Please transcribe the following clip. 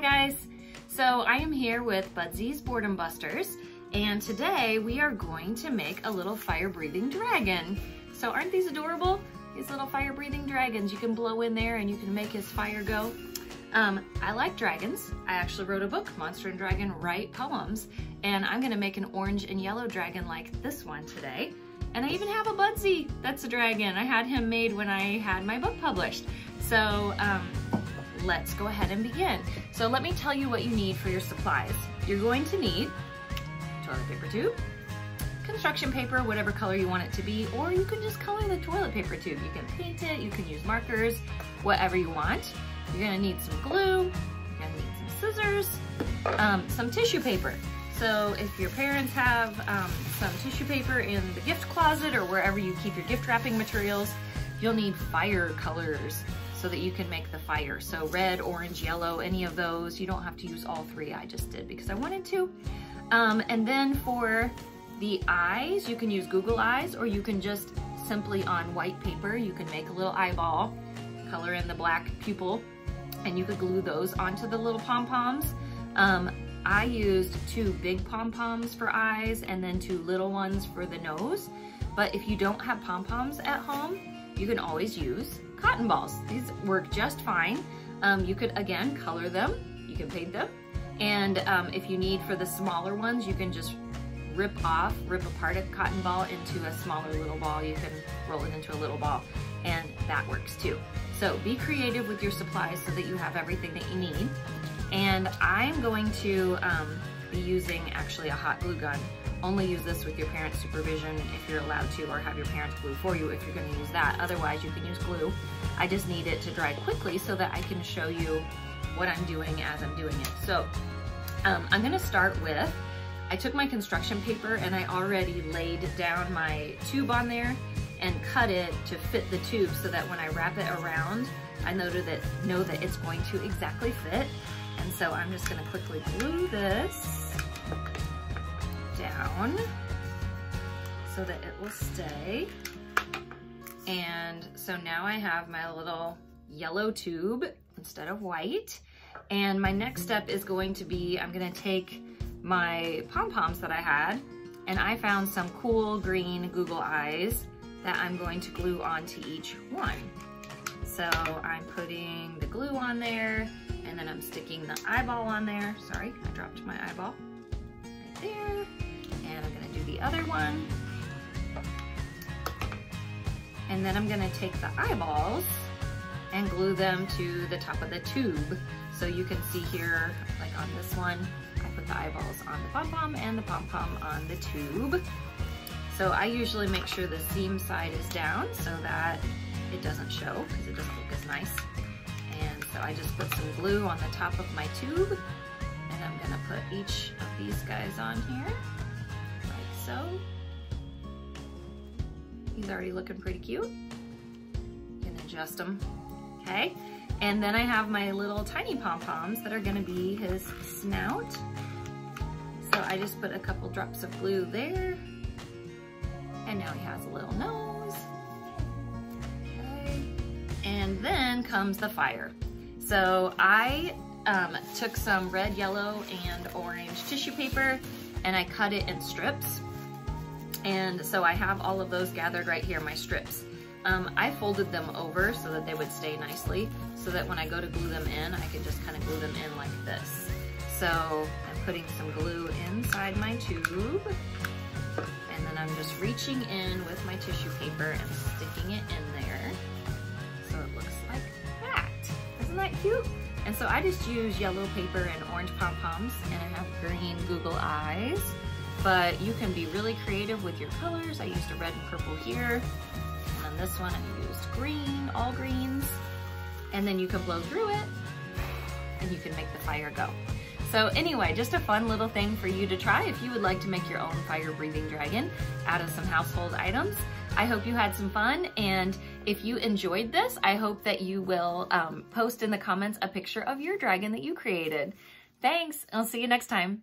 guys. So I am here with Budsies Boredom Busters and today we are going to make a little fire breathing dragon. So aren't these adorable? These little fire breathing dragons. You can blow in there and you can make his fire go. Um, I like dragons. I actually wrote a book, Monster and Dragon Write Poems, and I'm gonna make an orange and yellow dragon like this one today. And I even have a Budsy that's a dragon. I had him made when I had my book published. So um, let's go ahead and begin. So let me tell you what you need for your supplies. You're going to need toilet paper tube, construction paper, whatever color you want it to be, or you can just color the toilet paper tube. You can paint it, you can use markers, whatever you want. You're gonna need some glue, you're gonna need some scissors, um, some tissue paper. So if your parents have um, some tissue paper in the gift closet or wherever you keep your gift wrapping materials, you'll need fire colors so that you can make the fire. So red, orange, yellow, any of those. You don't have to use all three. I just did because I wanted to. Um, and then for the eyes, you can use Google Eyes or you can just simply on white paper, you can make a little eyeball, color in the black pupil, and you could glue those onto the little pom-poms. Um, I used two big pom-poms for eyes and then two little ones for the nose. But if you don't have pom-poms at home, you can always use cotton balls. These work just fine. Um, you could, again, color them. You can paint them. And um, if you need for the smaller ones, you can just rip off, rip apart a cotton ball into a smaller little ball. You can roll it into a little ball and that works too. So be creative with your supplies so that you have everything that you need. And I'm going to um, be using actually a hot glue gun only use this with your parents' supervision if you're allowed to, or have your parents glue for you if you're gonna use that. Otherwise, you can use glue. I just need it to dry quickly so that I can show you what I'm doing as I'm doing it. So um, I'm gonna start with, I took my construction paper and I already laid down my tube on there and cut it to fit the tube so that when I wrap it around, I know that, know that it's going to exactly fit. And so I'm just gonna quickly glue this down so that it will stay. And so now I have my little yellow tube instead of white. And my next step is going to be, I'm gonna take my pom-poms that I had and I found some cool green Google eyes that I'm going to glue onto each one. So I'm putting the glue on there and then I'm sticking the eyeball on there. Sorry, I dropped my eyeball right there and I'm gonna do the other one. And then I'm gonna take the eyeballs and glue them to the top of the tube. So you can see here, like on this one, I put the eyeballs on the pom-pom and the pom-pom on the tube. So I usually make sure the seam side is down so that it doesn't show because it doesn't look as nice. And so I just put some glue on the top of my tube and I'm gonna put each of these guys on here like so. He's already looking pretty cute. You can adjust them, okay? And then I have my little tiny pom-poms that are gonna be his snout. So I just put a couple drops of glue there. And now he has a little nose. Comes the fire. So I um, took some red, yellow, and orange tissue paper and I cut it in strips. And so I have all of those gathered right here, my strips. Um, I folded them over so that they would stay nicely, so that when I go to glue them in, I can just kind of glue them in like this. So I'm putting some glue inside my tube, and then I'm just reaching in with my tissue paper and sticking it in there. That cute? And so I just use yellow paper and orange pom-poms, and I have green Google eyes but you can be really creative with your colors. I used a red and purple here. And on this one, I used green, all greens. And then you can blow through it and you can make the fire go. So anyway, just a fun little thing for you to try if you would like to make your own fire breathing dragon out of some household items. I hope you had some fun and if you enjoyed this, I hope that you will um, post in the comments a picture of your dragon that you created. Thanks, I'll see you next time.